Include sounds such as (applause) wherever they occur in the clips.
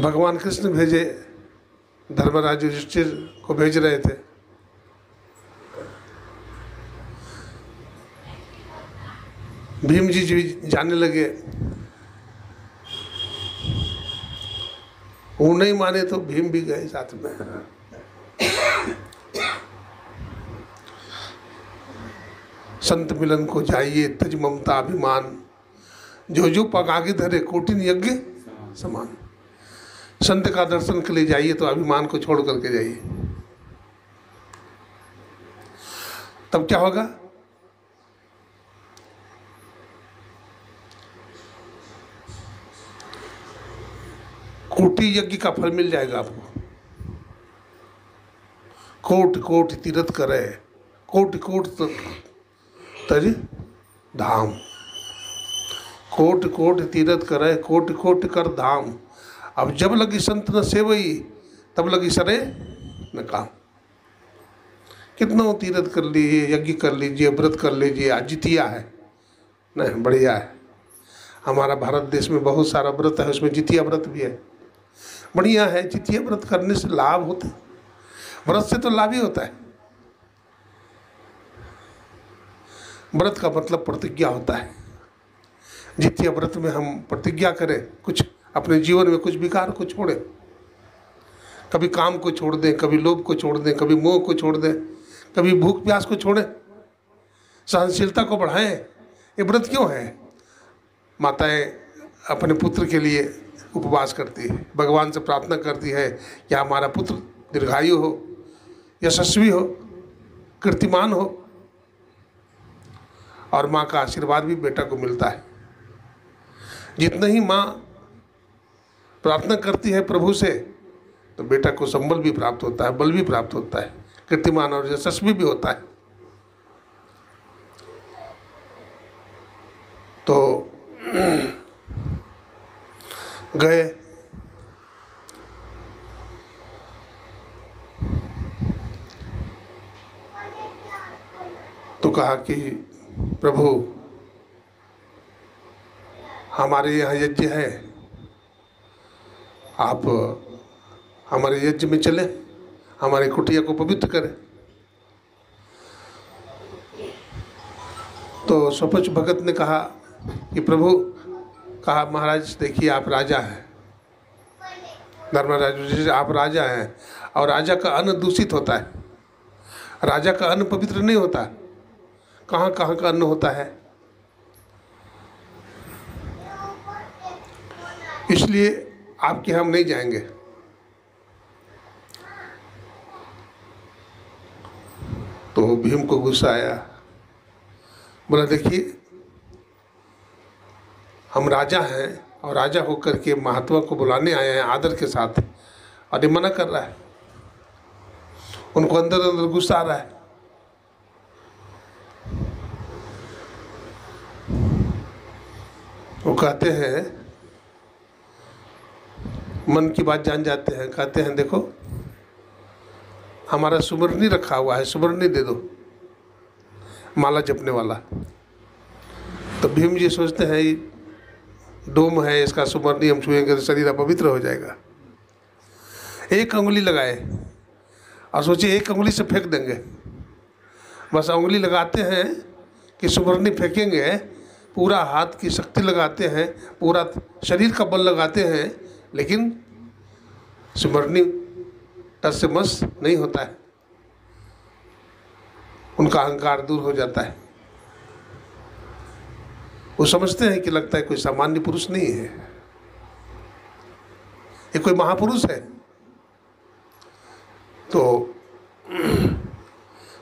भगवान कृष्ण भेजे, धर्मराज युधिष्ठिर को भेज रहे थे। भीम जी जी जाने लगे। वो नहीं माने तो भीम भी गए साथ में। संत मिलन को जाइए, तज ममता अभिमान, जो जो पग आगे धरे कोटिन यज्ञ, समान। संत का दर्शन के लिए जाइए तो अभिमान को छोड़ करके जाइए। तब क्या होगा? कोटि यज्ञ का फल मिल जाएगा आपको। कोट कोट तीर्थ करे, कोट कोट तज धाम। कोट कोट तीर्थ करे, कोट कोट कर धाम। अब जब लगी संत न सेवई, तब लगी सरे न काम। कितना तीर्थ कर लीजिए, यज्ञ कर लीजिए, व्रत कर लीजिए आज जितिया है। नहीं, बढ़िया है। हमारा भारत देश में बहुत सारा व्रत है, उसमें जितिया व्रत भी है। बढ़िया है, जितिया व्रत करने से लाभ होता है। व्रत से तो लाभ ही होता है। व्रत का मतलब प्रतिज्ञा होता है। जितिया व्रत में हम प्रतिज्ञा करें, कुछ अपने जीवन में कुछ विकार को छोड़ें। कभी काम को छोड़ दें, कभी लोभ को छोड़ दें, कभी मोह को छोड़ दें, कभी भूख प्यास को छोड़ें। सहनशीलता को बढ़ाएँ। ये व्रत क्यों है? माताएँ अपने पुत्र के लिए उपवास करती है। भगवान से प्रार्थना करती है कि हमारा पुत्र दीर्घायु हो, यशस्वी हो, कीर्तिमान हो। और माँ का आशीर्वाद भी बेटा को मिलता है। जितना ही माँ प्रार्थना करती है प्रभु से तो बेटा को संबल भी प्राप्त होता है, बल भी प्राप्त होता है, कीर्तिमान और यशस्वी भी होता है। तो (clears throat) गए। तो कहा कि, प्रभु, हमारे यहाँ यज्ञ है आप हमारे यज्ञ में चले हमारे कुटिया को पवित्र करें। तो सपच भगत ने कहा कि प्रभु कहा महाराज देखिए आप राजा हैं। धर्मराज युधिष्ठिर, आप राजा हैं और राजा का अन्न दूषित होता है। राजा का अन्न पवित्र नहीं होता। कहाँ कहाँ का अन्न होता है? इसलिए आपके हम नहीं जाएँगे। तो भीम को गुस्सा आया। बोला, देखिए, हम राजा हैं और राजा होकर के महात्मा को बुलाने आए हैं, आदर के साथ। और ये मना कर रहा है। उनको अंदर अंदर गुस्सा आ रहा है। वो कहते हैं मन की बात जान जाते हैं, कहते हैं, देखो, हमारा सुमरनी रखा हुआ है सुमरनी दे दो, माला जपने वाला। तो भीम जी सोचते हैं डोम है, इसका सुमरनी हम छुएँगे तो शरीर अपवित्र हो जाएगा। एक उंगली लगाए और सोचिए एक उंगली से फेंक देंगे। बस उंगली लगाते हैं कि सुमरनी फेंकेंगे, पूरा हाथ की शक्ति लगाते हैं, पूरा शरीर का बल लगाते हैं लेकिन सुमरनी टस से मस नहीं होता है। उनका अहंकार दूर हो जाता है। वो समझते हैं कि लगता है कोई सामान्य पुरुष नहीं है। ये कोई महापुरुष है। तो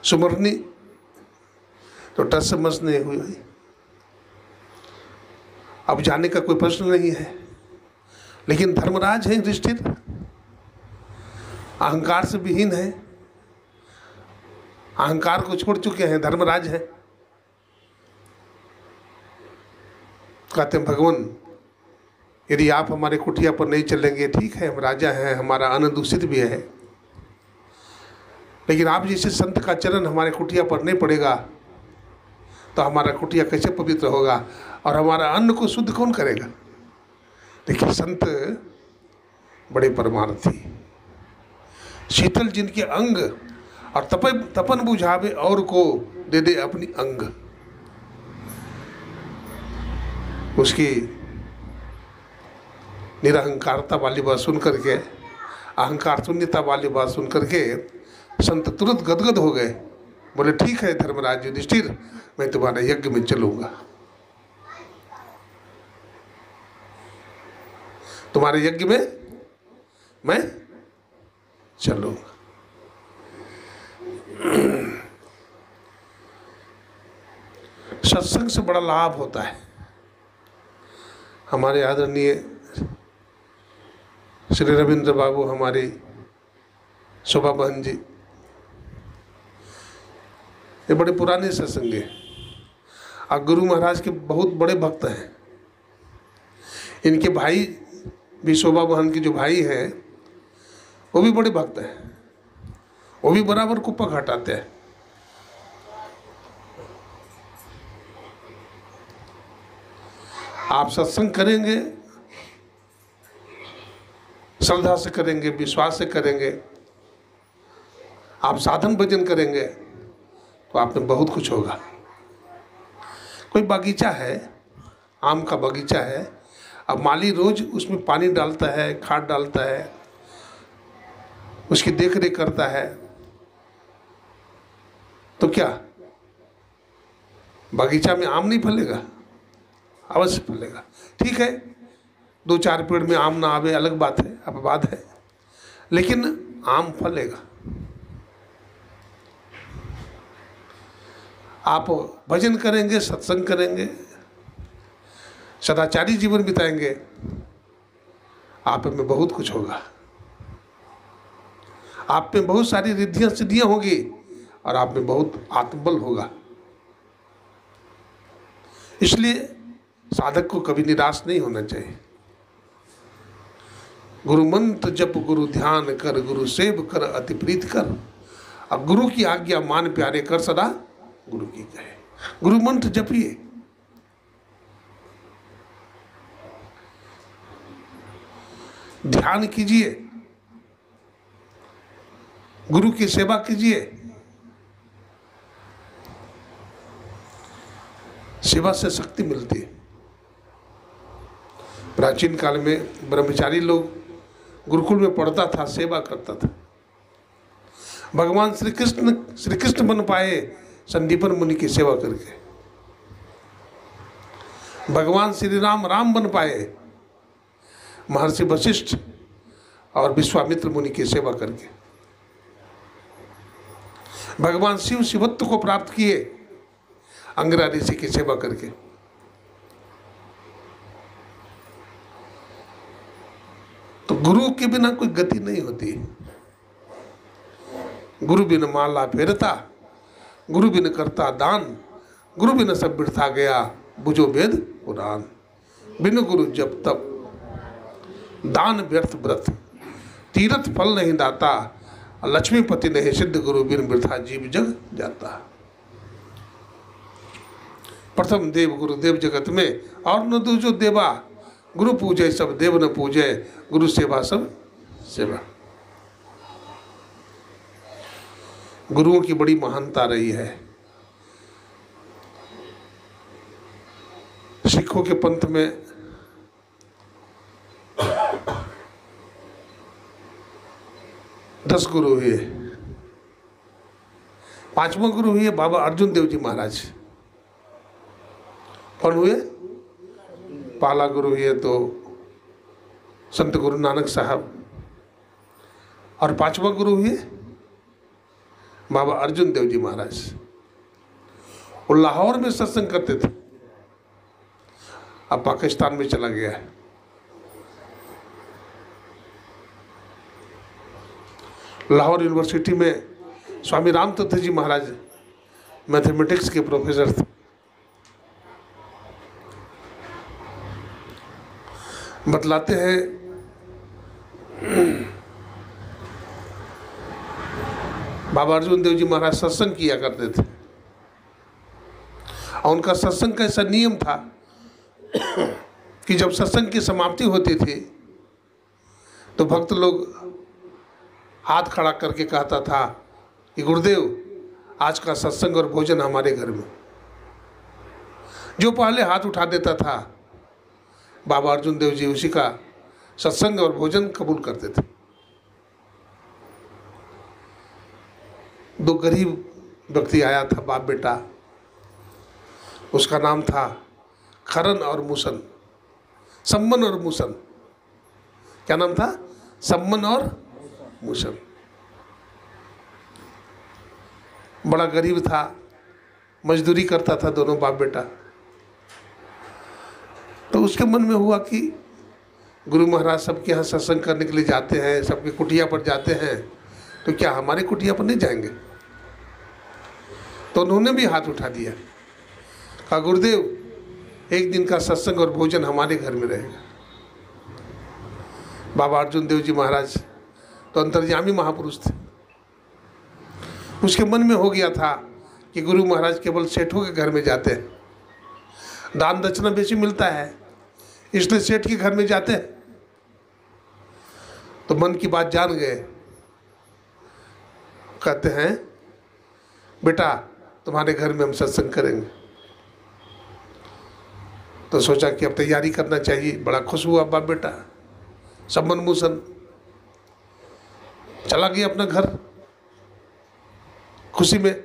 सुमरनी तो टस से मस नहीं हुई। अब जाने का कोई प्रश्न नहीं है। लेकिन धर्मराज है युधिष्ठिर। अहंकार से विहीन है। अहंकार को छोड़ चुके हैं, धर्मराज है। कहते हैं, भगवान, यदि आप हमारे कुटिया पर नहीं चलेंगे, ठीक है, हम राजा हैं, हमारा अन्न दूषित भी है। लेकिन आप जैसे संत का चरण हमारे कुटिया पर नहीं पड़ेगा तो हमारा कुटिया कैसे पवित्र होगा और हमारा अन्न को शुद्ध कौन करेगा? देखिए, संत बड़े परमार्थी शीतल जिनके अंग और तप तपन बुझावे और को दे दे अपनी अंग। उसकी निरहंकारता वाली बात सुन करके, अहंकार शून्यता वाली बात सुन करके संत तुरंत गदगद हो गए। बोले, ठीक है धर्मराज युधिष्ठिर मैं तुम्हारे यज्ञ में चलूँगा। तुम्हारे यज्ञ में मैं चलूँगा। सत्संग से बड़ा लाभ होता है। हमारे आदरणीय श्री रविंद्र बाबू, हमारी शोभा बहन जी, ये बड़े पुराने सत्संग है। और गुरु महाराज के बहुत बड़े भक्त हैं। इनके भाई भी शोभा बहन के जो भाई हैं, वो भी बड़े भक्त हैं। वो भी बराबर कुप्पा घटाते हैं। आप सत्संग करेंगे, श्रद्धा से करेंगे, विश्वास से करेंगे, आप साधन भजन करेंगे तो आप में बहुत कुछ होगा। कोई बगीचा है, आम का बगीचा है अब माली रोज उसमें पानी डालता है, खाद डालता है, उसकी देख रेख करता है। तो क्या? बगीचा में आम नहीं फलेगा? अवश्य फलेगा। ठीक है, दो चार पेड़ में आम ना आवे, अलग बात है अब बात है, लेकिन आम फलेगा। आप भजन करेंगे, सत्संग करेंगे सदाचारी जीवन बिताएँगे, आप में बहुत कुछ होगा। आप में बहुत सारी रिद्धियाँ, सिद्धियाँ होगी और आप में बहुत आत्मबल होगा। इसलिए साधक को कभी निराश नहीं होना चाहिए। गुरु मंत्र जप, गुरु ध्यान कर, गुरु सेव कर, अति प्रीत कर। अब गुरु की आज्ञा मान प्यारे कर सदा गुरु की कहे। गुरु मंत्र जपिए। ध्यान कीजिए। गुरु की सेवा कीजिए। सेवा से शक्ति मिलती है। प्राचीन काल में ब्रह्मचारी लोग गुरुकुल में पढ़ता था, सेवा करता था। भगवान श्री कृष्ण श्री कृष्ण बन पाए संदीपन मुनि की सेवा करके। भगवान श्री राम राम बन पाए महर्षि वशिष्ठ और विश्वामित्र मुनि की सेवा करके। भगवान शिव शिवत्व को प्राप्त किए अंगरा ऋषि की सेवा करके। तो गुरु के बिना कोई गति नहीं होती। गुरु बिन माला फेरता, गुरु बिन करता दान, गुरु बिन सब बिरथा गया, बुझो वेद पुराण। बिन गुरु जब तब दान व्यर्थ व्रत। तीर्थ फल नहीं दाता, लक्ष्मीपति नहीं, सिद्ध गुरु बिन वृथा जीव जग जाता। प्रथम देव गुरु देव जगत में, और न दूजो देवा, गुरु पूजे सब, देव न पूजे, गुरु सेवा सब सेवा। गुरुओं की बड़ी महानता रही है। सिखों के पंथ में दस गुरु हुए। पांचवा गुरु हुए बाबा अर्जुन देव जी महाराज। कौन हुए? पहला गुरु हुए तो संत गुरु नानक साहब। और पांचवा गुरु हुए बाबा अर्जुन देव जी महाराज। वो लाहौर में सत्संग करते थे। अब पाकिस्तान में चला गया। है लाहौर यूनिवर्सिटी में स्वामी राम तत्व जी महाराज मैथमेटिक्स के प्रोफेसर थे। बतलाते हैं, बाबा अर्जुन देव जी महाराज सत्संग किया करते थे। और उनका सत्संग का ऐसा नियम था कि जब सत्संग की समाप्ति होती थी तो भक्त लोग हाथ खड़ा करके कहता था कि गुरुदेव, आज का सत्संग और भोजन हमारे घर में। जो पहले हाथ उठा देता था, बाबा अर्जुन देव जी उसी का सत्संग और भोजन कबूल करते थे। दो गरीब व्यक्ति आया था, बाप बेटा। उसका नाम था खरन और मुसन, सम्मन और मुसन। क्या नाम था? सम्मन और मुसन बड़ा गरीब था, मजदूरी करता था दोनों बाप बेटा। तो उसके मन में हुआ कि गुरु महाराज सबके यहाँ सत्संग करने के लिए जाते हैं, सबके कुटिया पर जाते हैं तो क्या हमारे कुटिया पर नहीं जाएँगे? तो उन्होंने भी हाथ उठा दिया। कहा, गुरुदेव, एक दिन का सत्संग और भोजन हमारे घर में रहेगा। बाबा अर्जुन देव जी महाराज तो अंतर्यामी महापुरुष थे। उसके मन में हो गया था कि गुरु महाराज केवल सेठों के घर में जाते हैं। दान दक्षिणा बेची मिलता है, इसलिए सेठ के घर में जाते हैं। तो मन की बात जान गए। कहते हैं, बेटा, तुम्हारे घर में हम सत्संग करेंगे। तो सोचा कि अब तैयारी करना चाहिए। बड़ा खुश हुआ बाप बेटा। सबन मुसन चला गया अपना घर। खुशी में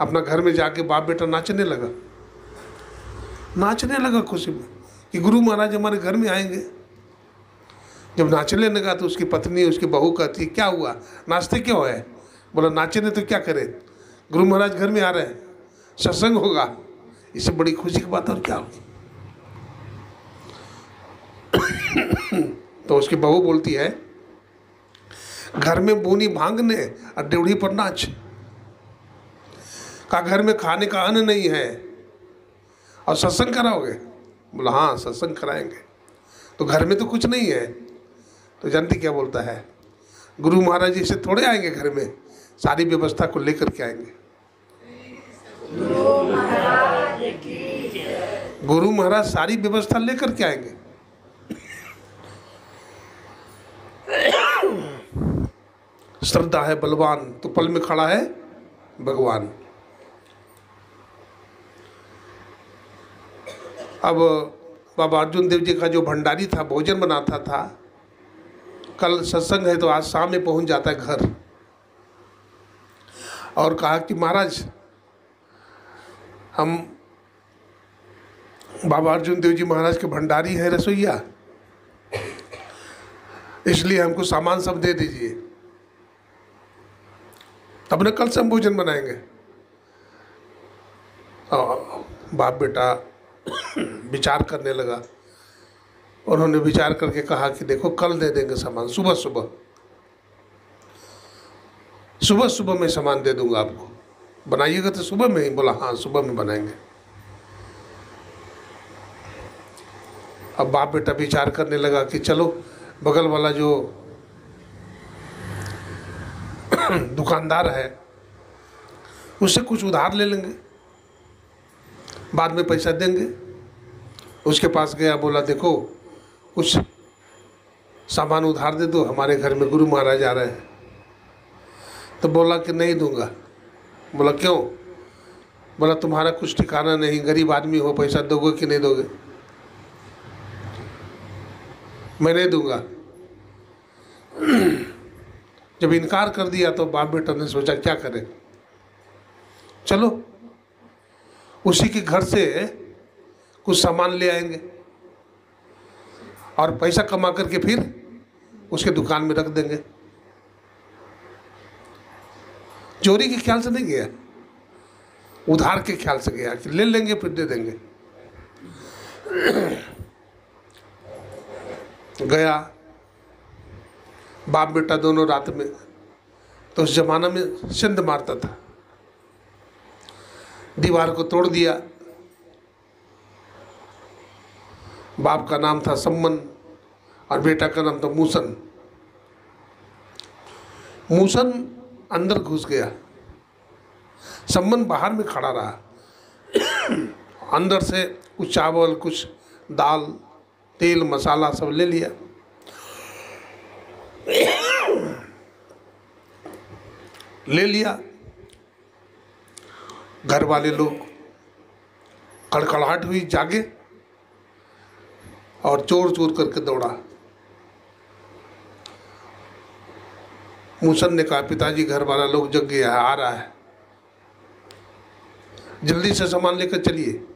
अपना घर में जाके बाप बेटा नाचने लगा। नाचने लगा खुशी में कि गुरु महाराज हमारे घर में आएँगे। जब नाचने लगा तो उसकी पत्नी, उसकी बहू कहती, क्या हुआ? नाचते क्यों है? बोला, नाचने तो क्या करें? गुरु महाराज घर में आ रहे हैं। सत्संग होगा। इससे बड़ी खुशी की बात और क्या होगी? (coughs) तो उसकी बहू बोलती है घर में बोनी भांगने और ड्योढ़ी पर नाच। का घर में खाने का अन्न नहीं है। और सत्संग कराओगे? बोला हाँ सत्संग कराएँगे। तो घर में तो कुछ नहीं है। तो जानती क्या बोलता है? गुरु महाराज जी से थोड़े आएँगे घर में। सारी व्यवस्था को लेकर के आएँगे। गुरु महाराज, सारी व्यवस्था लेकर के आएँगे। श्रद्धा है, बलवान। तो पल में खड़ा है भगवान। अब, बाबा अर्जुन देव जी का जो भंडारी था, भोजन बनाता था, कल सत्संग है तो आज शाम में पहुँच जाता है घर। और कहा कि महाराज, हम बाबा अर्जुन देव जी महाराज के भंडारी है रसोईया। इसलिए हमको सामान सब दे दीजिए। तब न कल से हम भोजन बनाएँगे। बाप बेटा (coughs) विचार करने लगा। उन्होंने विचार करके कहा कि देखो, कल दे देंगे सामान, सुबह सुबह। सुबह सुबह मैं सामान दे दूँगा आपको। बनाइएगा तो सुबह में ही, बोला हाँ सुबह में बनाएँगे। अब बाप बेटा विचार करने लगा कि चलो, बगल वाला जो दुकानदार है, उससे कुछ उधार ले लेंगे। बाद में पैसा देंगे। उसके पास गया, बोला, देखो, कुछ सामान उधार दे दो, हमारे घर में गुरु महाराज आ रहे हैं। तो बोला कि नहीं दूँगा। बोला, क्यों? बोला, तुम्हारा कुछ ठिकाना नहीं, गरीब आदमी हो, पैसा दोगे कि नहीं दोगे? मैं नहीं दूँगा। जब इनकार कर दिया तो बाप बेटा ने सोचा, क्या करें? चलो, उसी के घर से कुछ सामान ले आएँगे और पैसा कमा करके फिर उसके दुकान में रख देंगे। चोरी के ख्याल से नहीं गया? उधार के ख्याल से गया कि ले लेंगे फिर दे देंगे। (clears throat) गया बाप बेटा दोनों रात में तो उस जमाना में सिंध मारता था। दीवार को तोड़ दिया। बाप का नाम था सम्मन और बेटा का नाम था मूसन। मूसन अंदर घुस गया। सम्मन बाहर में खड़ा रहा। अंदर से कुछ चावल, कुछ दाल, तेल, मसाला सब ले लिया। ले लिया। घर वाले लोग कड़कड़ाहट हुई जागे और चोर चोर करके दौड़ा। मूसन ने कहा, पिताजी घर वाला लोग जग गया है, आ रहा है। जल्दी से सामान लेकर चलिए।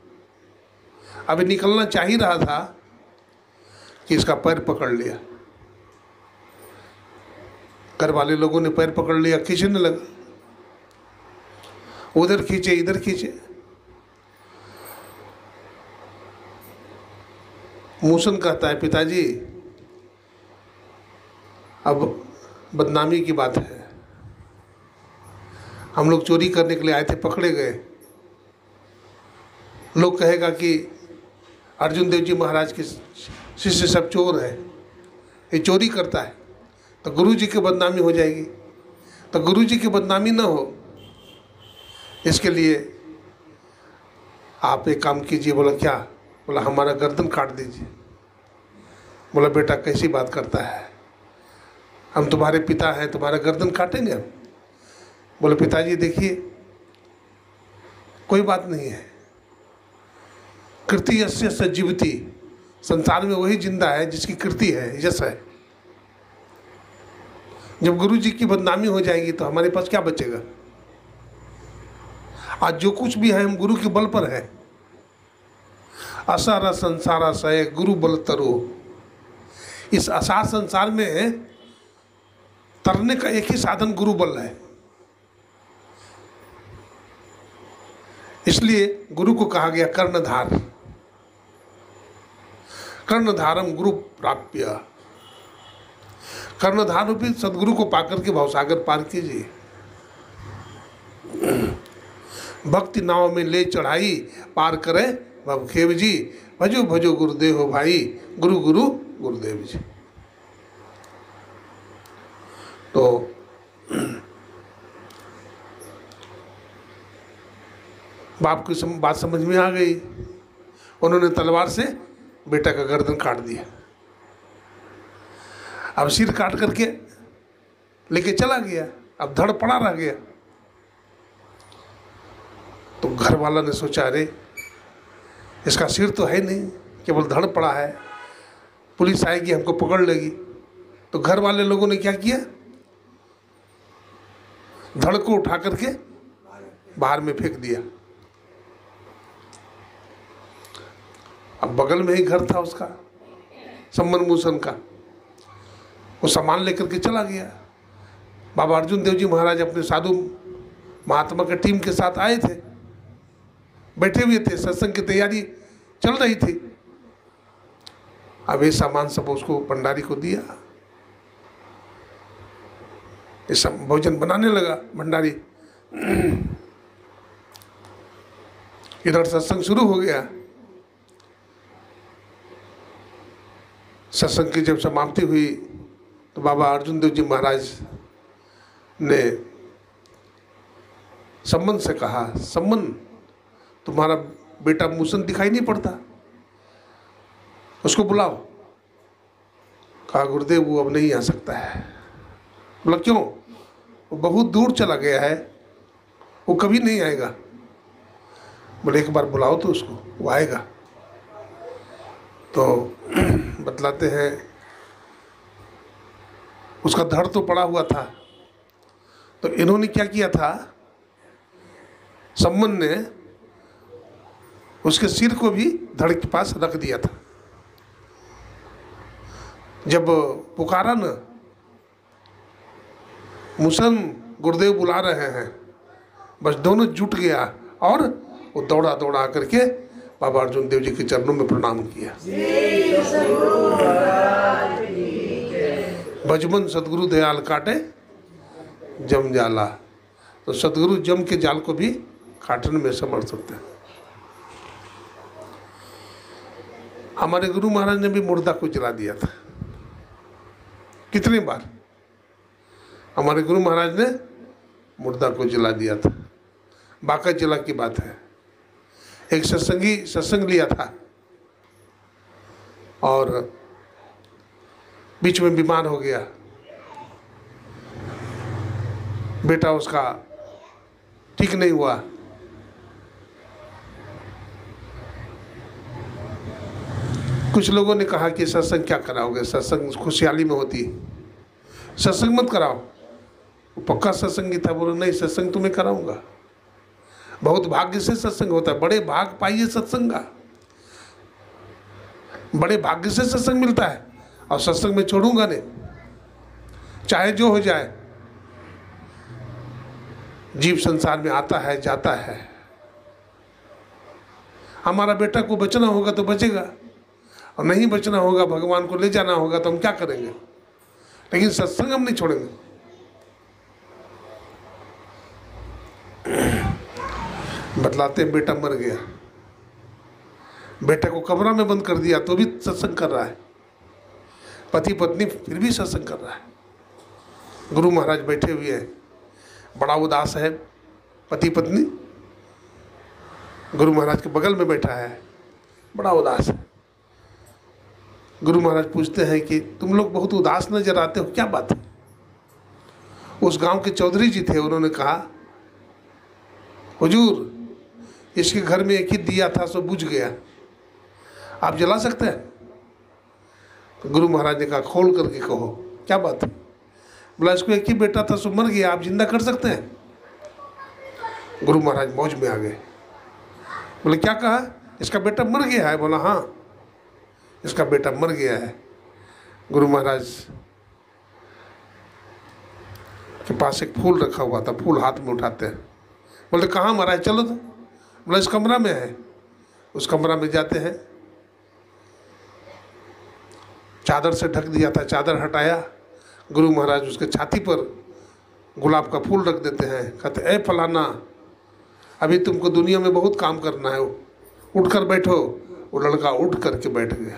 अभी निकलना चाह ही रहा था कि इसका पैर पकड़ लिया। घर वाले लोगों ने पैर पकड़ लिया खींचने लगा। उधर खींचे, इधर खींचे। मूसन कहता है, पिताजी, अब बदनामी की बात है। हम लोग चोरी करने के लिए आए थे, पकड़े गए। लोग कहेगा कि अर्जुन देव जी महाराज के शिष्य सब चोर है, ये चोरी करता है। तो गुरु जी की बदनामी हो जाएगी। तो गुरु जी की बदनामी ना हो। इसके लिए आप एक काम कीजिए, बोला, क्या? बोला, हमारा गर्दन काट दीजिए। बोला, बेटा, कैसी बात करता है? हम तुम्हारे पिता हैं, तुम्हारा गर्दन काटेंगे हम? बोले, पिताजी, देखिए, कोई बात नहीं है। कृति यस्य सजीवती, संसार में वही ज़िंदा है जिसकी कृति है, यश है। जब गुरु जी की बदनामी हो जाएगी तो हमारे पास क्या बचेगा? आज जो कुछ भी है, हम गुरु के बल पर है। असारा संसारा सय गुरु बल तरो। इस असार संसार में तरने का एक ही साधन गुरु बल है। इसलिए गुरु को कहा गया कर्णधार। कर्णधारम गुरु प्राप्य। कर्णधार रूपी सदगुरु को पाकर के भवसागर पार कीजिए। भक्ति नाव में ले चढ़ाई पार करे भवखेव जी। भजो भजो गुरुदेव हो भाई गुरु गुरु गुरुदेव जी। तो बाप की सम, बात समझ में आ गई। उन्होंने तलवार से बेटा का गर्दन काट दिया। अब सिर काट करके लेके चला गया, अब धड़ पड़ा रह गया। तो घर वाला ने सोचा, अरे, इसका सिर तो है नहीं, केवल धड़ पड़ा है। पुलिस आएगी, हमको पकड़ लेगी। तो घर वाले लोगों ने क्या किया? धड़ को उठा करके बाहर में फेंक दिया। अब बगल में ही घर था उसका सम्मन मूसन का। वो सामान लेकर के चला गया। बाबा अर्जुन देव जी महाराज अपने साधु महात्मा के टीम के साथ आए थे। बैठे हुए थे, सत्संग की तैयारी चल रही थी। अब ये सामान सब उसको भंडारी को दिया। ये सब भोजन बनाने लगा भंडारी। इधर सत्संग शुरू हो गया। सत्संग की जब समाप्ति हुई तो बाबा अर्जुन देव जी महाराज ने सम्मन से कहा, सम्मन, तुम्हारा बेटा मूसन दिखाई नहीं पड़ता। उसको बुलाओ। कहा, गुरुदेव, वो अब नहीं आ सकता है। बोला, क्यों? वो बहुत दूर चला गया है। वो कभी नहीं आएगा। बोले, एक बार बुलाओ तो उसको, वो आएगा। तो (clears throat) बतलाते हैं उसका धड़ तो पड़ा हुआ था। तो इन्होंने क्या किया था? सम्मन ने उसके सिर को भी धड़ के पास रख दिया था। जब पुकारा न मुसन गुरुदेव बुला रहे हैं, बस दोनों जुट गया और वो दौड़ा दौड़ा करके बाबा अर्जुन देव जी के चरणों में प्रणाम किया। बजमन सदगुरु दयाल काटे, जम जाला। तो सदगुरु जम के जाल को भी काटने में समर्थ होते हैं। हमारे गुरु महाराज ने भी मुर्दा को जला दिया था। कितनी बार? हमारे गुरु महाराज ने मुर्दा को जला दिया था। बाका जिला की बात है। एक सत्संगी, सत्संग लिया था। और बीच में बीमार हो गया। बेटा उसका ठीक नहीं हुआ। कुछ लोगों ने कहा कि सत्संग क्या कराओगे? सत्संग खुशहाली में होती। सत्संग मत कराओ। पक्का सत्संगी था, बोले, नहीं, सत्संग तुम्हें कराऊँगा। बहुत भाग्य से सत्संग होता है। बड़े भाग पाइए सत्संग का। बड़े भाग्य से सत्संग मिलता है। और सत्संग में छोड़ूँगा नहीं। चाहे जो हो जाए, जीव संसार में आता है, जाता है। हमारा बेटा को बचना होगा तो बचेगा, और नहीं बचना होगा, भगवान को ले जाना होगा तो हम क्या करेंगे? लेकिन सत्संग हम नहीं छोड़ेंगे। बतलाते हैं, बेटा मर गया। बेटा को कमरा में बंद कर दिया तो भी सत्संग कर रहा है। पति पत्नी फिर भी सत्संग कर रहा है। गुरु महाराज बैठे हुए हैं। बड़ा उदास है पति पत्नी। गुरु महाराज के बगल में बैठा है। बड़ा उदास है। गुरु महाराज पूछते हैं कि तुम लोग बहुत उदास नज़र आते हो, क्या बात है? उस गाँव के चौधरी जी थे, उन्होंने कहा, हुजूर, इसके घर में एक ही दिया था, सो बुझ गया। आप जला सकते हैं? गुरु महाराज ने कहा, खोल करके कहो। क्या बात है? बोला, इसको एक ही बेटा था, सो मर गया, आप ज़िंदा कर सकते हैं। गुरु महाराज मौज में आ गए। बोले, क्या कहा? इसका बेटा मर गया है। बोला हाँ इसका बेटा मर गया है। गुरु महाराज के पास एक फूल रखा हुआ था, फूल हाथ में उठाते हैं। बोले, कहाँ मरा है? चलो तो। बोला, इस कमरा में है। उस कमरा में जाते हैं। चादर से ढक दिया था, चादर हटाया। गुरु महाराज उसके छाती पर गुलाब का फूल रख देते हैं। कहते, ए फलाना, अभी तुमको दुनिया में बहुत काम करना है। उठ कर बैठो। वो लड़का उठ करके बैठ गया।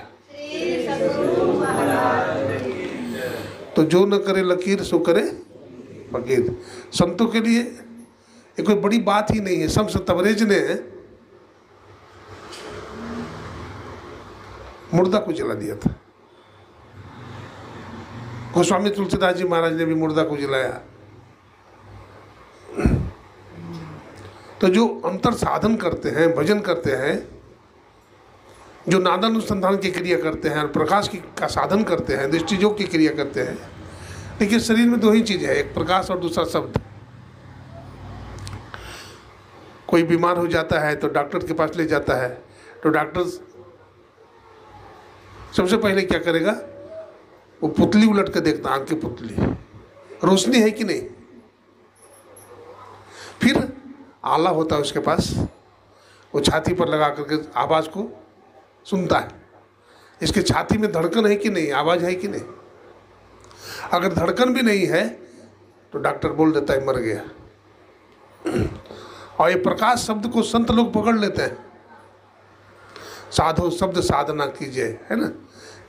तो जो न करे लकीर, सो करे फकीर। संतों के लिए ये कोई बड़ी बात ही नहीं है। शम्स तबरेज ने मुर्दा को जला दिया था। गोस्वामी तुलसीदास जी महाराज ने भी मुर्दा को जलाया। तो जो अंतर साधन करते हैं, भजन करते हैं, जो नादानुसंधान की क्रिया करते हैं और प्रकाश की का साधन करते हैं दृष्टियोग की क्रिया करते हैं लेकिन शरीर में दो ही चीज़ है, एक प्रकाश और दूसरा शब्द। कोई बीमार हो जाता है तो डॉक्टर के पास ले जाता है। तो डॉक्टर सबसे पहले क्या करेगा? वो पुतली उलट के देखता, आँख की पुतली। रोशनी है कि नहीं? फिर आला होता है उसके पास, वो छाती पर लगा करके आवाज़ को सुनता है। इसके छाती में धड़कन है कि नहीं? आवाज़ है कि नहीं? अगर धड़कन भी नहीं है तो डॉक्टर बोल देता है, मर गया। और ये प्रकाश शब्द को संत लोग पकड़ लेते हैं। साधो शब्द साधना कीजिए, है ना?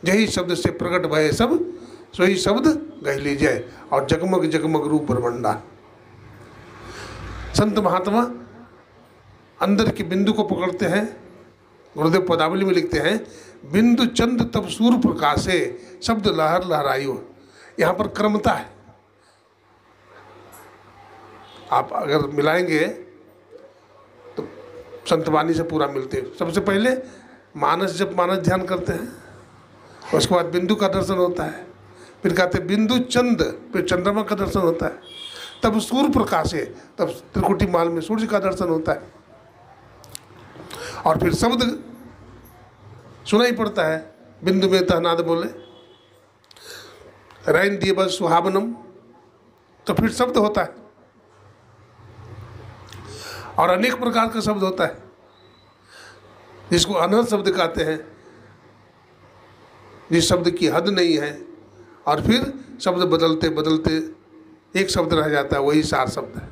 यही शब्द से प्रकट भय सब सोही शब्द गह लीजिए। और जगमग जगमग रूप ब्रह्मंडा संत महात्मा अंदर की बिंदु को पकड़ते हैं, गुरुदेव पदावली में लिखते हैं, बिंदु चंद तब सूर्य प्रकाशे, शब्द लहर लहरायु। यहाँ पर क्रमता है। आप अगर मिलाएँगे तो संतवाणी से पूरा मिलते सबसे पहले मानस जब मानस ध्यान करते हैं उसके बाद बिंदु का दर्शन होता है। फिर कहते बिंदु चंद, फिर चंद्रमा का दर्शन होता है। तब सूर्य प्रकाश है, तब त्रिकुटी माल में सूर्य का दर्शन होता है। और फिर शब्द सुनाई पड़ता है, बिंदु में तहनाद बोले। रैन दिए बस सुहावनम तो फिर शब्द होता है। और अनेक प्रकार का शब्द होता है, जिसको अनहद शब्द कहते हैं। जिस शब्द की हद नहीं है। और फिर शब्द बदलते बदलते एक शब्द रह जाता है, वही सार शब्द है।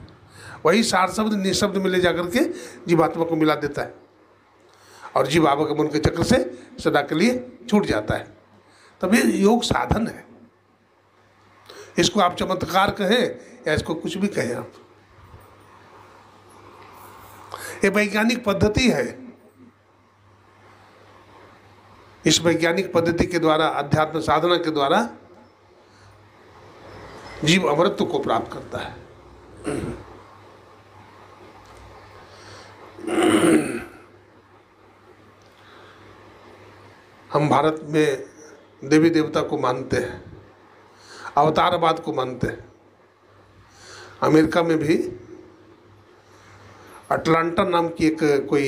वही सार शब्द निशब्द में ले जा करके जीवात्मा को मिला देता है। और जीव आवागमन के चक्र से सदा के लिए छूट जाता है। तब ये योग साधन है। इसको आप चमत्कार कहें या इसको कुछ भी कहें आप। ये वैज्ञानिक पद्धति है। इस वैज्ञानिक पद्धति के द्वारा, अध्यात्म साधना के द्वारा जीव अमृत को प्राप्त करता है। हम भारत में देवी देवता को मानते हैं, अवतारवाद को मानते हैं। अमेरिका में भी अटलांटा नाम की एक कोई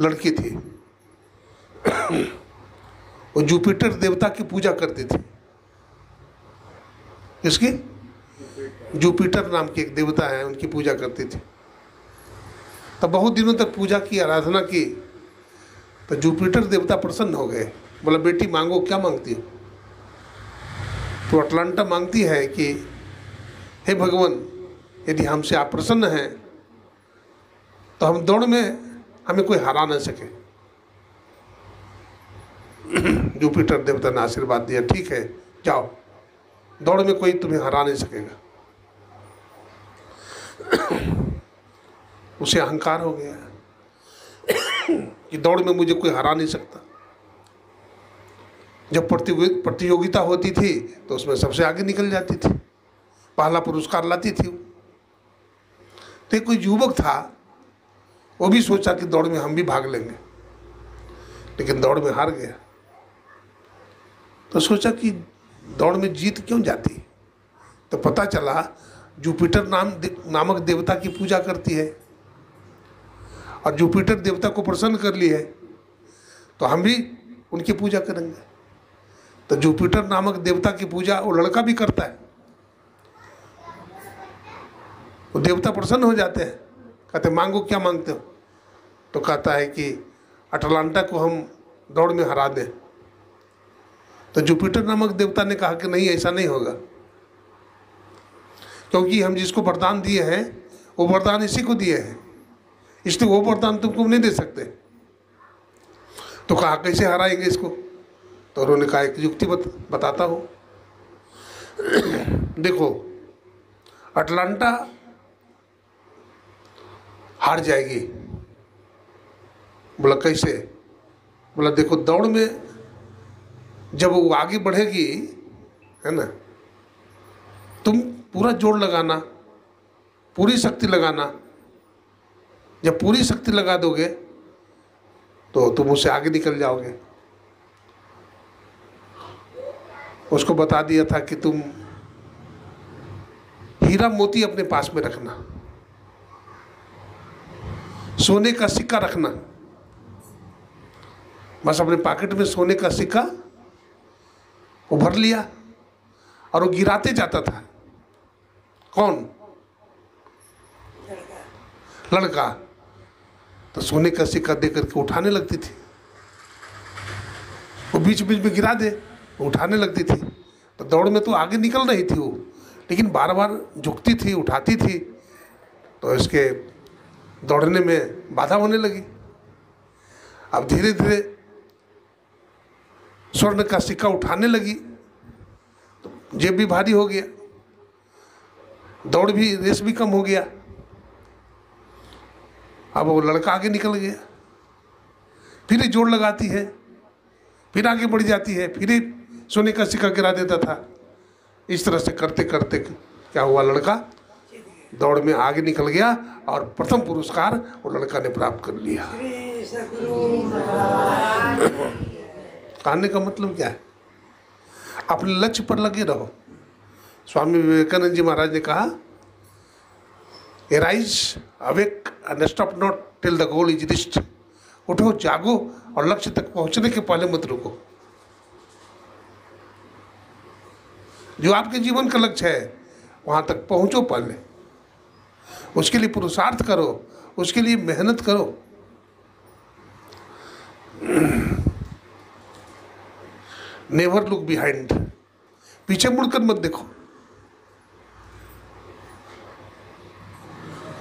लड़की थी। वो जुपिटर देवता की पूजा करते थे। किसकी? जुपिटर नाम के एक देवता है, उनकी पूजा करते थे। तो बहुत दिनों तक पूजा की, आराधना की तो जुपिटर देवता प्रसन्न हो गए। बोला, बेटी, मांगो, क्या मांगती हो? तो अटलांटा मांगती है कि, हे भगवान, यदि हमसे आप प्रसन्न हैं तो हम दौड़ में हमें कोई हरा ना सके। जुपिटर देवता ने आशीर्वाद दिया, ठीक है, जाओ। दौड़ में कोई तुम्हें हरा नहीं सकेगा। उसे अहंकार हो गया कि दौड़ में मुझे कोई हरा नहीं सकता। जब प्रतियोगिता होती थी तो उसमें सबसे आगे निकल जाती थी। पहला पुरस्कार लाती थी। तो कोई युवक था, वो भी सोचा कि दौड़ में हम भी भाग लेंगे। लेकिन दौड़ में हार गया। तो सोचा कि दौड़ में जीत क्यों जाती? तो पता चला, जुपिटर नाम नामक देवता की पूजा करती है। और जुपिटर देवता को प्रसन्न कर ली है तो हम भी उनकी पूजा करेंगे। तो जुपिटर नामक देवता की पूजा वो लड़का भी करता है। वो देवता प्रसन्न हो जाते हैं। कहते, मांगो, क्या मांगते हो? तो कहता है कि, अटलांटा को हम दौड़ में हरा दें। तो जुपिटर नामक देवता ने कहा कि नहीं ऐसा नहीं होगा। क्योंकि हम जिसको वरदान दिए हैं वो वरदान इसी को दिए हैं। इसलिए वो वरदान तुमको नहीं दे सकते। तो कहा कैसे हराएँगे इसको? तो उन्होंने कहा एक युक्ति बत, बताता हूँ। (clears throat) देखो अटलांटा हार जाएगी। बोला कैसे? बोला देखो दौड़ में जब वो आगे बढ़ेगी, है ना, तुम पूरा ज़ोर लगाना, पूरी शक्ति लगाना। जब पूरी शक्ति लगा दोगे तो तुम उससे आगे निकल जाओगे। उसको बता दिया था कि तुम हीरा मोती अपने पास में रखना। सोने का सिक्का रखना। बस अपने पॉकेट में सोने का सिक्का उभर लिया और वो गिराते जाता था। कौन? लड़का। तो सोने का सिक्का दे करके उठाने लगती थी। वो बीच बीच में गिरा दे उठाने लगती थी। तो दौड़ में तो आगे निकल रही थी वो, लेकिन बार बार झुकती थी, उठाती थी। तो इसके दौड़ने में बाधा होने लगी। अब धीरे धीरे स्वर्ण का सिक्का उठाने लगी। जेब भी भारी हो गया। दौड़ भी, रेस भी कम हो गया। अब वो लड़का आगे निकल गया। फिर जोड़ लगाती है, फिर आगे बढ़ जाती है, फिर सोने का सिक्का गिरा देता था। इस तरह से करते करते क्या हुआ लड़का? दौड़ में आगे निकल गया और प्रथम पुरस्कार वो लड़का ने प्राप्त कर लिया। कहने का मतलब क्या है? अपने लक्ष्य पर लगे रहो। स्वामी विवेकानंद जी महाराज ने कहा arise awake, and stop not till the goal is reached उठो, जागो, और लक्ष्य तक पहुँचने के पहले मत रुको। जो आपके जीवन का लक्ष्य है, वहाँ तक पहुँचो पहले। उसके लिए पुरुषार्थ करो, उसके लिए मेहनत करो। Never look behind. पीछे मुड़कर मत देखो।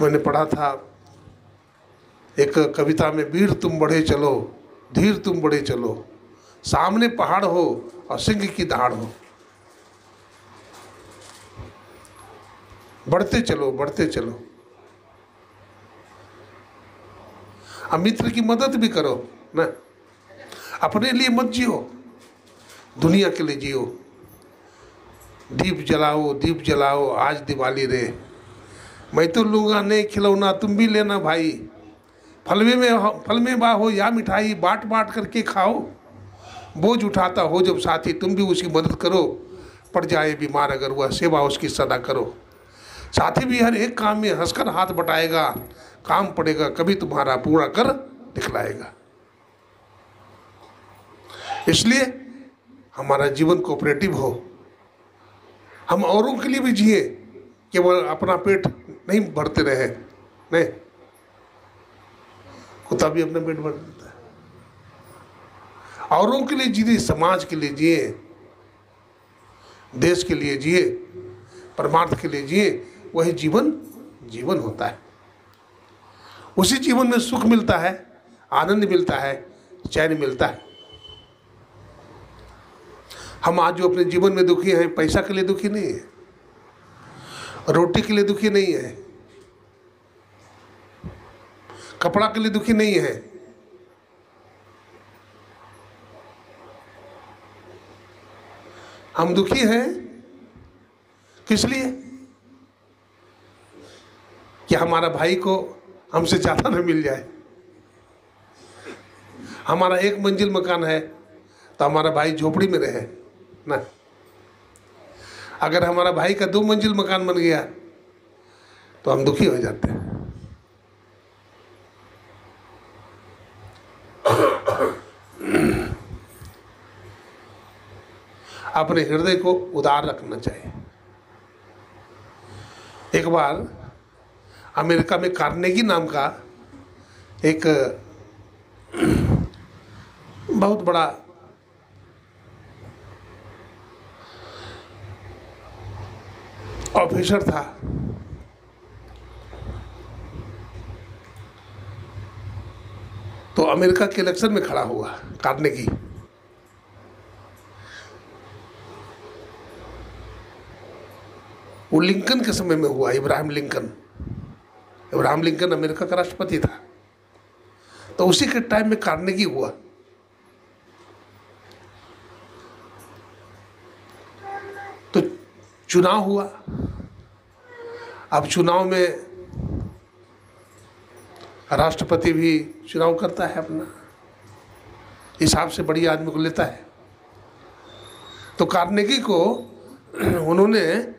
मैंने पढ़ा था, एक कविता में, वीर तुम बढ़े चलो, धीर तुम बढ़े चलो, सामने पहाड़ हो और सिंह की दहाड़ हो। बढ़ते चलो बढ़ते चलो। अब मित्र की मदद भी करो, ना? अपने लिए मत जियो। दुनिया के लिए जियो। दीप जलाओ दीप जलाओ, आज दिवाली रे। मैं तो लूँगा नहीं खिलौना, तुम भी लेना भाई। फल में फल में बा हो, या मिठाई, बांट बांट करके खाओ। बोझ उठाता हो जब साथी, तुम भी उसकी मदद करो। पड़ जाए बीमार अगर वह सेवा उसकी सदा करो। साथी भी हर एक काम में हंसकर हाथ बटाएगा। काम पड़ेगा, कभी तुम्हारा पूरा कर दिखलाएगा। इसलिए हमारा जीवन कोऑपरेटिव हो। हम औरों के लिए भी जिए, केवल अपना पेट नहीं भरते रहे, नहीं। कुत्ता भी अपना पेट भर देता है। औरों के लिए जिए, समाज के लिए जिए, देश के लिए जिए, परमार्थ के लिए जिए, वही जीवन जीवन होता है। उसी जीवन में सुख मिलता है, आनंद मिलता है, चैन मिलता है। हम आज जो अपने जीवन में दुखी हैं, पैसा के लिए दुखी नहीं है, रोटी के लिए दुखी नहीं है, कपड़ा के लिए दुखी नहीं है। हम दुखी हैं किस लिए? कि हमारा भाई को हमसे ज़्यादा न मिल जाए। हमारा एक मंजिल मकान है तो हमारा भाई झोपड़ी में रहे। ना। अगर हमारा भाई का दो मंजिल मकान बन गया तो हम दुखी हो जाते हैं। अपने हृदय को उदार रखना चाहिए। एक बार अमेरिका में कार्नेगी नाम का एक बहुत बड़ा ऑफिसर था। तो अमेरिका के इलेक्शन में खड़ा हुआ, कार्नेगी। वो लिंकन के समय में हुआ, Abraham Lincoln. Abraham Lincoln America का राष्ट्रपति था। तो उसी के टाइम में कार्नेगी हुआ तो चुनाव हुआ। अब चुनाव में राष्ट्रपति भी चुनाव करता है अपना। हिसाब से बड़ी आदमी को लेता है। तो कार्नेगी को (clears throat) उन्होंने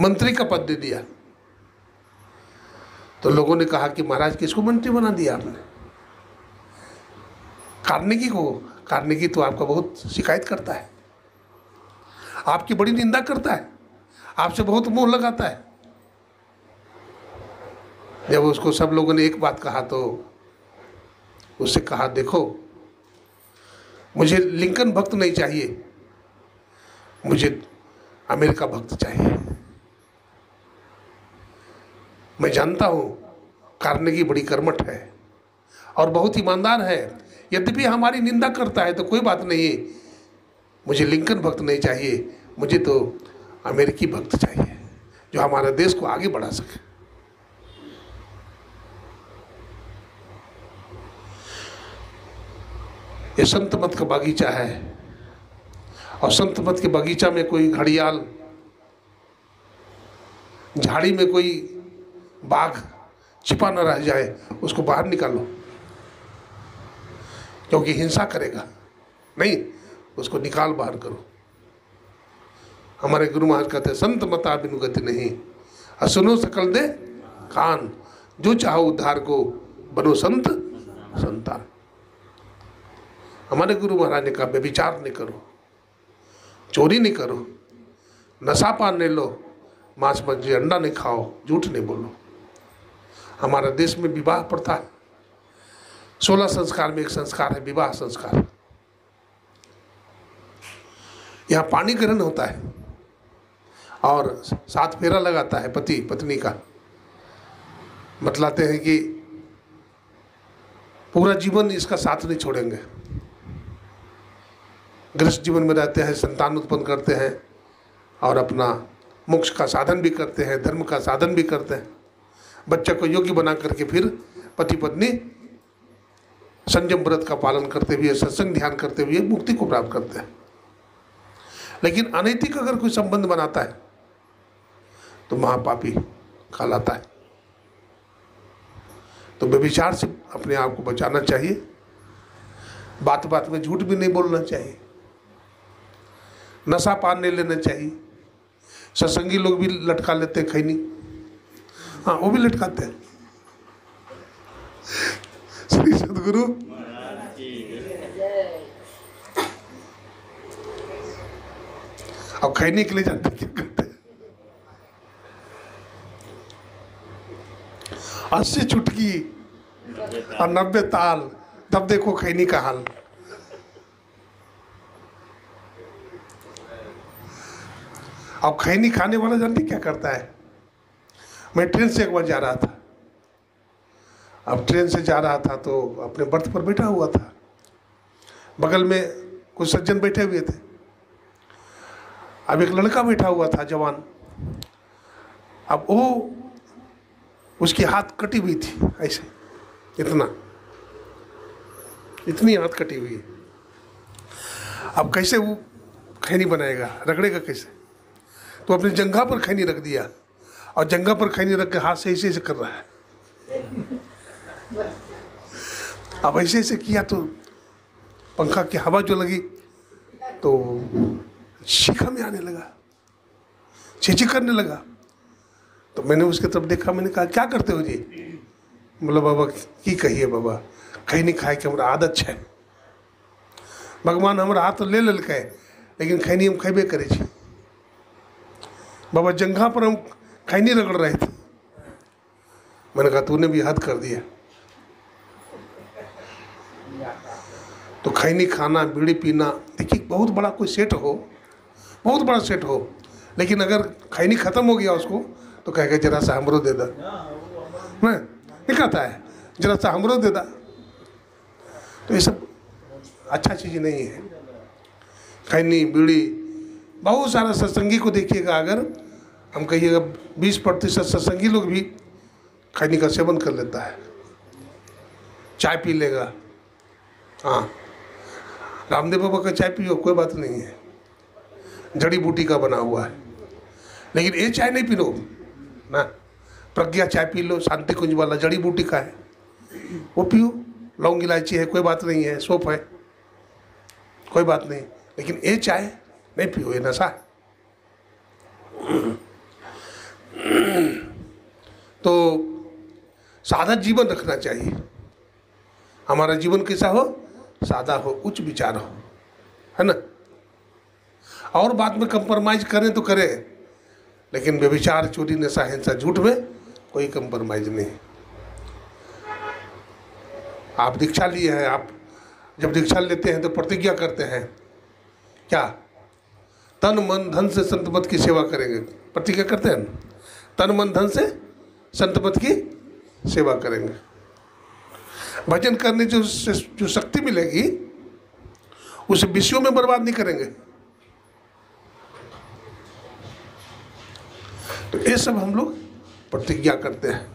मंत्री का पद दे दिया। तो लोगों ने कहा कि महाराज किसको मंत्री बना दिया आपने। कार्नेगी को, कार्नेगी तो आपका बहुत शिकायत करता है। आपकी बड़ी निंदा करता है, आपसे बहुत मोह लगाता है। जब उसको सब लोगों ने एक बात कहा तो उससे कहा, देखो, मुझे लिंकन भक्त नहीं चाहिए, मुझे अमेरिका भक्त चाहिए। मैं जानता हूँ कार्नेगी बड़ी कर्मठ है और बहुत ईमानदार है। यद्यपि हमारी निंदा करता है तो कोई बात नहीं मुझे लिंकन भक्त नहीं चाहिए, मुझे तो अमेरिकी भक्त चाहिए, जो हमारे देश को आगे बढ़ा सके। ये संत मत का बगीचा है, और संत मत के बगीचा में कोई घड़ियाल, झाड़ी में कोई बाघ छिपा न रह जाए, उसको बाहर निकालो, क्योंकि हिंसा करेगा। नहीं उसको निकाल बाहर करो। हमारे गुरु महाराज कहते संत मता बिनु गति नहीं। असुनो सकल दे कान। जो चाहो उद्धार को, बनो संत, संतान। हमारे गुरु महाराज ने कहा, व्यभिचार नहीं करो, चोरी नहीं करो, नशा पान नहीं लो, मांस मछली अंडा नहीं खाओ, झूठ नहीं बोलो। हमारा देश में विवाह प्रथा है। सोलह संस्कार में एक संस्कार है, विवाह संस्कार। यहाँ पानी ग्रहण होता है। और सात फेरा लगाता है पति, पत्नी का। बतलाते हैं कि पूरा जीवन इसका साथ नहीं छोड़ेंगे। गृहस्थ जीवन में रहते हैं, संतान उत्पन्न करते हैं और अपना मोक्ष का साधन भी करते हैं, धर्म का साधन भी करते हैं। बच्चा को योग्य बना करके फिर पति, पत्नी संयम व्रत का पालन करते हुए, सत्संग ध्यान करते हुए मुक्ति को प्राप्त करते हैं। लेकिन अनैतिक अगर कोई संबंध बनाता है तो महापापी कहलाता है। तो व्यभिचार से अपने आप को बचाना चाहिए। बात बात में झूठ भी नहीं बोलना चाहिए। नशा पान नहीं लेना चाहिए। सत्संगी लोग भी लटका लेते हैं खैनी। हाँ वो भी लटकाते हैं। (laughs) श्री सदगुरु अब खैनी के लिए क्या करते अस्सी चुटकी और नब्बे ताल तब देखो खैनी का हाल। अब खैनी खाने वाला जानते क्या करता है? मैं ट्रेन से एक बार जा रहा था। अब ट्रेन से जा रहा था तो अपने बर्थ पर बैठा हुआ था। बगल में कुछ सज्जन बैठे हुए थे। अब एक लड़का बैठा हुआ था, जवान। अब वो उसकी हाथ कटी हुई थी, ऐसे, इतना। इतनी हाथ कटी हुई। है अब कैसे वो खैनी बनाएगा? रगड़ेगा कैसे? तो अपने जंगा पर खैनी रख दिया, और जंगा पर खैनी रख के हाथ से ऐसे ऐसे कर रहा है। अब ऐसे ऐसे किया तो पंखा की हवा जो लगी तो शिखा में आने लगा। चीची करने लगा। तो मैंने उसके तरफ़ देखा, मैंने कहा, क्या करते हो जी? बोला, बाबा, की कहिए बाबा? कहीं नहीं खाए कि हमारा आदत है। भगवान हमारा हाथ तो ले लेलकै, लेकिन खैनी हम खेबे करे छी। बाबा जंघा पर हम खैनी रगड़ रहे थे। मैंने कहा, तूने भी हद कर दिया। तो खैनी खाना, बीड़ी पीना, देखिए, बहुत बड़ा कोई सेट हो बहुत बड़ा सेट हो। लेकिन अगर खैनी ख़त्म हो गया उसको तो कहेगा, जरा सा हमरो दे दा। कहता है, जरा सा हमरो दे दा। तो ये सब अच्छा चीज़ नहीं है। खैनी, बीड़ी, बहुत सारा सत्संगी को देखिएगा, अगर हम कहिएगा, बीस प्रतिशत सत्संगी लोग भी खैनी का सेवन कर लेता है। चाय पी लेगा। हाँ। रामदेव बाबा का चाय पियो, कोई बात नहीं है। जड़ी बूटी का बना हुआ है। लेकिन ये चाय नहीं पी लो ना? प्रज्ञा चाय पी लो, शांति कुंज वाला जड़ी बूटी का है। वो पियो। लौंग इलायची है, कोई बात नहीं है, सोप है। कोई बात नहीं। लेकिन ये चाय नहीं पियो, ये नशा तो सादा जीवन रखना चाहिए। हमारा जीवन कैसा हो? सादा हो, उच्च विचार हो। है ना? और बात में कंप्रोमाइज करें तो करें। लेकिन व्यभिचार, चोरी, नशा, हिंसा, झूठ में कोई कंप्रोमाइज नहीं। आप दीक्षा लिए हैं, आप जब दीक्षा लेते हैं तो प्रतिज्ञा करते हैं। क्या? तन, मन, धन से संत मत की सेवा करेंगे। प्रतिज्ञा करते हैं? तन, मन, धन से संत मत की सेवा करेंगे। भजन करने जो जो शक्ति मिलेगी, उसे विषयों में बर्बाद नहीं करेंगे। तो ये सब हम लोग प्रतिज्ञा करते हैं।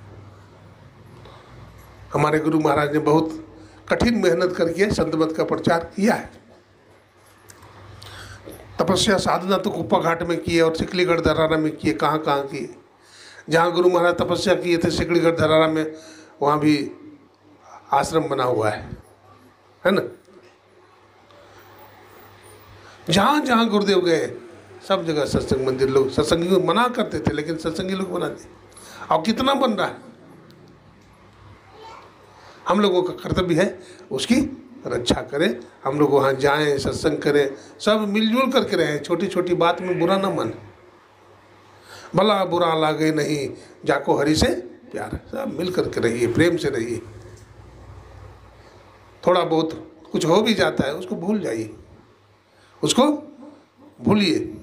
हमारे गुरु महाराज ने बहुत कठिन मेहनत करके संतमत का प्रचार किया है। तपस्या साधना तो कुप्पा घाट में किए और सिकलीगढ़ धरारा में किए कहाँ कहाँ किए जहाँ गुरु महाराज तपस्या किए थे सिकलीगढ़ धरारा में, वहाँ भी आश्रम बना हुआ है। है ना? जहाँ जहाँ गुरुदेव गए सब जगह सत्संग मंदिर लोग, सत्संगी मना करते थे, लेकिन सत्संगी लोग बनाते और कितना बन रहा है? हम लोगों का कर्तव्य है उसकी रक्षा करें, हम लोग वहाँ जाएँ, सत्संग करें, सब मिलजुल करके रहें। छोटी छोटी बात में बुरा ना मन। भला बुरा लागे नहीं, जाको हरि से प्यार। सब मिल करके रहिए, प्रेम से रहिए। थोड़ा बहुत कुछ हो भी जाता है, उसको भूल जाइए। उसको भूलिए।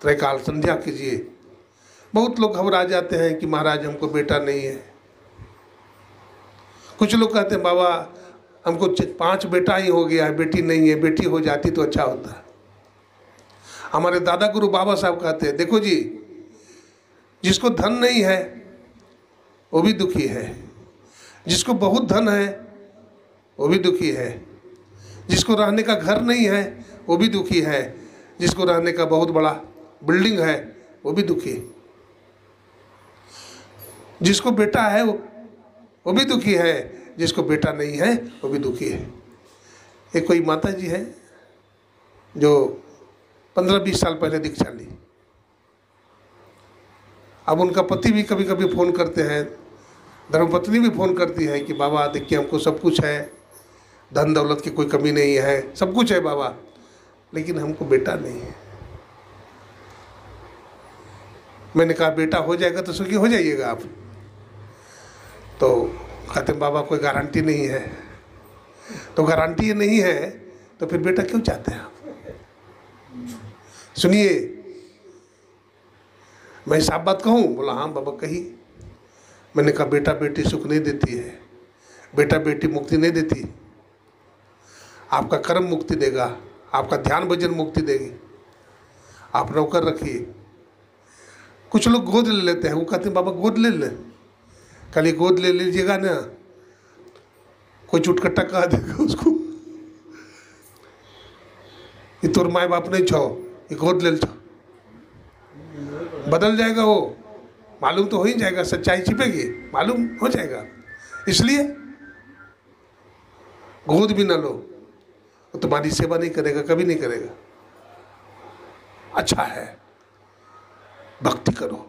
त्रैकाल संध्या कीजिए। बहुत लोग घबरा जाते हैं कि महाराज, हमको बेटा नहीं है। कुछ लोग कहते हैं, बाबा, हमको पाँच बेटा ही हो गया है, बेटी नहीं है, बेटी हो जाती तो अच्छा होता। हमारे दादा गुरु बाबा साहब कहते हैं, देखो जी, जिसको धन नहीं है, वो भी दुखी है। जिसको बहुत धन है, वो भी दुखी है। जिसको रहने का घर नहीं है, वो भी दुखी है। जिसको रहने का बहुत बड़ा बिल्डिंग है, वो भी दुखी है। जिसको बेटा है, वो वो भी दुखी है। जिसको बेटा नहीं है, वो भी दुखी है। एक कोई माता जी है, जो पंद्रह बीस साल पहले दीक्षा ली। अब उनका पति भी कभी कभी फ़ोन करते हैं। धर्मपत्नी भी फ़ोन करती है कि, बाबा, देखिए, हमको सब कुछ है। धन दौलत की कोई कमी नहीं है। सब कुछ है, बाबा। लेकिन हमको बेटा नहीं है। मैंने कहा, बेटा, हो जाएगा तो सुखी हो जाइएगा आप। तो कहते बाबा, कोई गारंटी नहीं है। तो गारंटी नहीं है तो फिर बेटा क्यों चाहते हैं आप? सुनिए, मैं साफ़ बात कहूँ? बोला हाँ बाबा कही मैंने कहा, बेटा, बेटी सुख नहीं देती है। बेटा, बेटी मुक्ति नहीं देती। आपका कर्म मुक्ति देगा। आपका ध्यान भजन मुक्ति देगी। आप नौकर रखिए। कुछ लोग गोद ले लेते हैं, वो कहते हैं, बाबा, गोद ले ले। कल गोद ले लीजिएगा ना, कोई चुटकट्टा कहा देगा उसको। ये तोर माए बाप नहीं छो, ये गोद ले छो। बदल जाएगा वो। मालूम तो हो ही जाएगा, सच्चाई छिपेगी, मालूम हो जाएगा। इसलिए गोद भी ना लो तुम्हारी सेवा नहीं करेगा, कभी नहीं करेगा। अच्छा है। भक्ति करो।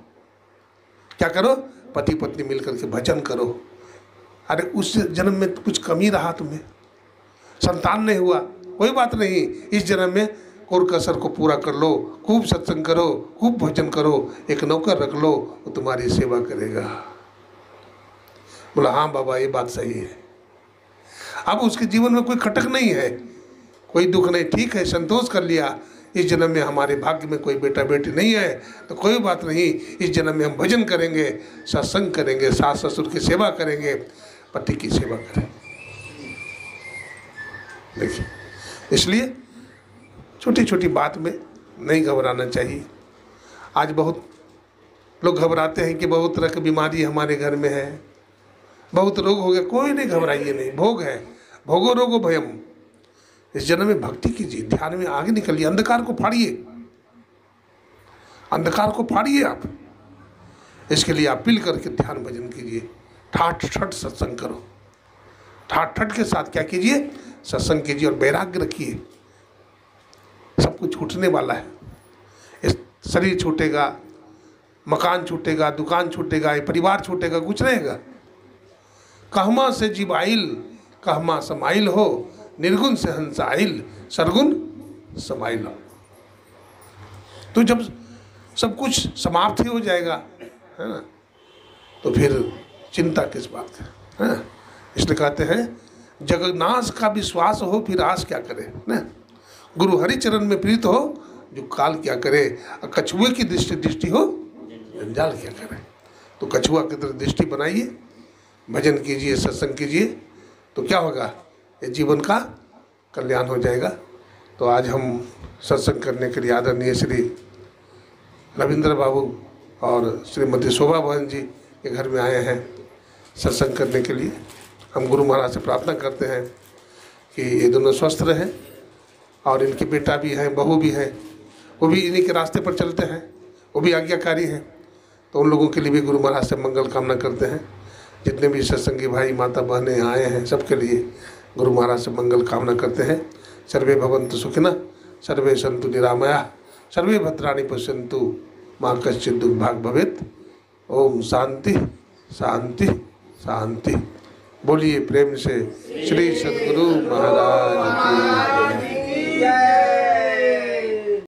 क्या करो? पति पत्नी मिलकर के भजन करो। अरे, उस जन्म में कुछ कमी रहा तुम्हें? संतान नहीं हुआ? कोई बात नहीं। इस जन्म में और कसर को पूरा कर लो, खूब सत्संग करो, खूब भजन करो, एक नौकर रख लो, वो तुम्हारी सेवा करेगा। बोला हाँ बाबा, ये बात सही है। अब उसके जीवन में कोई खटक नहीं है। कोई दुख नहीं। ठीक है, संतोष कर लिया। इस जन्म में हमारे भाग्य में कोई बेटा बेटी नहीं है तो कोई बात नहीं, इस जन्म में हम भजन करेंगे, सत्संग करेंगे, सास ससुर की सेवा करेंगे, पति की सेवा करेंगे। देखिए, इसलिए छोटी छोटी बात में नहीं घबराना चाहिए। आज बहुत लोग घबराते हैं कि बहुत तरह की बीमारी हमारे घर में है। बहुत रोग हो गया कोई नहीं घबराइए नहीं, भोग है। भोगो रोगो भयम। इस जन्म में भक्ति कीजिए, ध्यान में आगे निकलिए, अंधकार को फाड़िए। अंधकार को फाड़िए आप। इसके लिए अपील करके ध्यान भजन कीजिए। ठाठ ठठ सत्संग करो। ठाठ ठठ के साथ क्या कीजिए? सत्संग कीजिए और वैराग्य रखिए। सब कुछ छूटने वाला है। इस शरीर छूटेगा, मकान छूटेगा, दुकान छूटेगा, ये परिवार छूटेगा, कुछ रहेगा। कहमा से जीवाइल कहमा समाइल हो निर्गुण से हंसाइल सरगुण समाइल तो जब सब कुछ समाप्त ही हो जाएगा, है ना? तो फिर चिंता किस बात है इसलिए कहते हैं जगन्नाश का विश्वास हो फिर आस क्या करे, ना? गुरु हरिचरण में प्रीत हो, जो काल क्या करे, और कछुए की दृष्टि दृष्टि हो, जंजाल क्या करे? तो कछुआ की तरह दृष्टि बनाइए, भजन कीजिए, सत्संग कीजिए तो क्या होगा? जीवन का कल्याण हो जाएगा। तो आज हम सत्संग करने के लिए आदरणीय श्री रविंद्र बाबू और श्रीमती शोभा बहन जी के घर में आए हैं सत्संग करने के लिए। हम गुरु महाराज से प्रार्थना करते हैं कि ये दोनों स्वस्थ रहें और इनके बेटा भी हैं, बहू भी हैं। वो भी इन्हीं के रास्ते पर चलते हैं, वो भी आज्ञाकारी हैं। तो उन लोगों के लिए भी गुरु महाराज से मंगल कामना करते हैं। जितने भी सत्संगी भाई माता बहनें आए हैं सबके लिए गुरु महाराज से मंगल कामना करते हैं। सर्वे भवंतु सुखिन, सर्वे संतु निरामया, सर्वे भद्राणी पश्यंतु माँ कश्चित दुर्भाग भवित। ओम शांति शांति शांति। बोलिए प्रेम से श्री सदगुरु महाराज की।